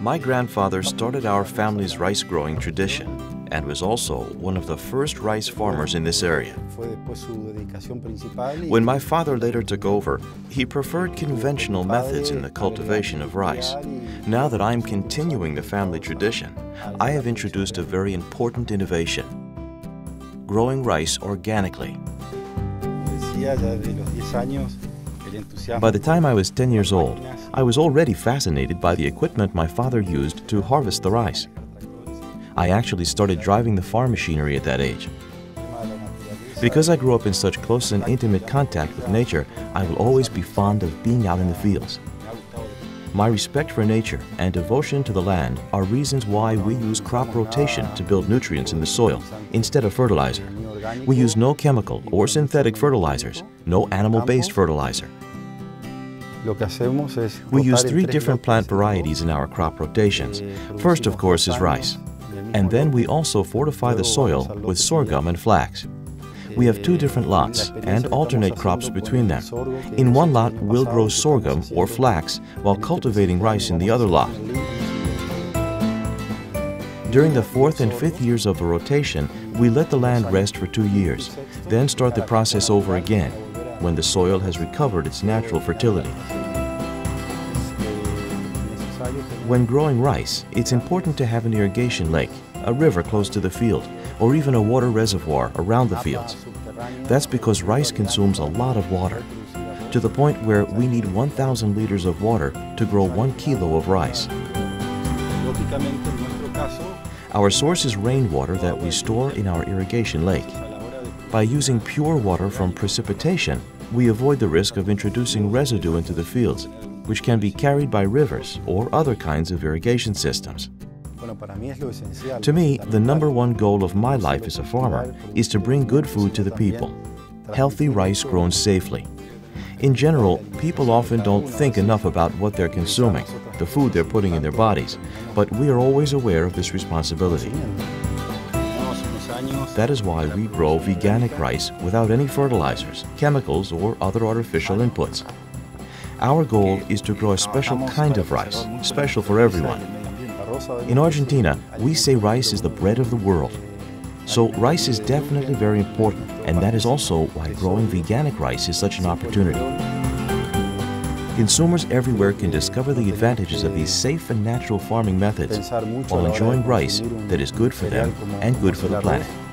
My grandfather started our family's rice growing tradition and was also one of the first rice farmers in this area. Fue después su dedicación principal. y- When my father later took over, he preferred conventional methods in the cultivation of rice. Now that I'm continuing the family tradition, I have introduced a very important innovation growing rice organically. Decía ya de los 10 años el entusiasmo. By the time I was 10 years old, I was already fascinated by the equipment my father used to harvest the rice. I actually started driving the farm machinery at that age. Because I grew up in such close and intimate contact with nature, I will always be fond of being out in the fields. My respect for nature and devotion to the land are reasons why we use crop rotation to build nutrients in the soil instead of fertilizer. We use no chemical or synthetic fertilizers, no animal-based fertilizer. Lo que hacemos es We use three different plant varieties in our crop rotations. First, of course, is rice. And then we also fortify the soil with sorghum and flax. We have two different lots and alternate crops between them. In one lot, we'll grow sorghum or flax while cultivating rice in the other lot. During the fourth and fifth years of the rotation, we let the land rest for two years, then start the process over again when the soil has recovered its natural fertility. When growing rice, it's important to have an irrigation lake, a river close to the field, or even a water reservoir around the fields. That's because rice consumes a lot of water, to the point where we need 1,000 liters of water to grow one kilo of rice. Our source is rainwater that we store in our irrigation lake. By using pure water from precipitation, we avoid the risk of introducing residue into the fields, which can be carried by rivers or other kinds of irrigation systems. To me, the number one goal of my life as a farmer is to bring good food to the people, healthy rice grown safely. In general, people often don't think enough about what they're consuming, the food they're putting in their bodies, but we are always aware of this responsibility. That is why we grow veganic rice without any fertilizers, chemicals, or other artificial inputs. Our goal is to grow a special kind of rice, special for everyone. In Argentina, we say rice is the bread of the world. So rice is definitely very important, and that is also why growing veganic rice is such an opportunity. Consumers everywhere can discover the advantages of these safe and natural farming methods Pensar mucho a while la hora de enjoying rice that is good for them and good for the planet.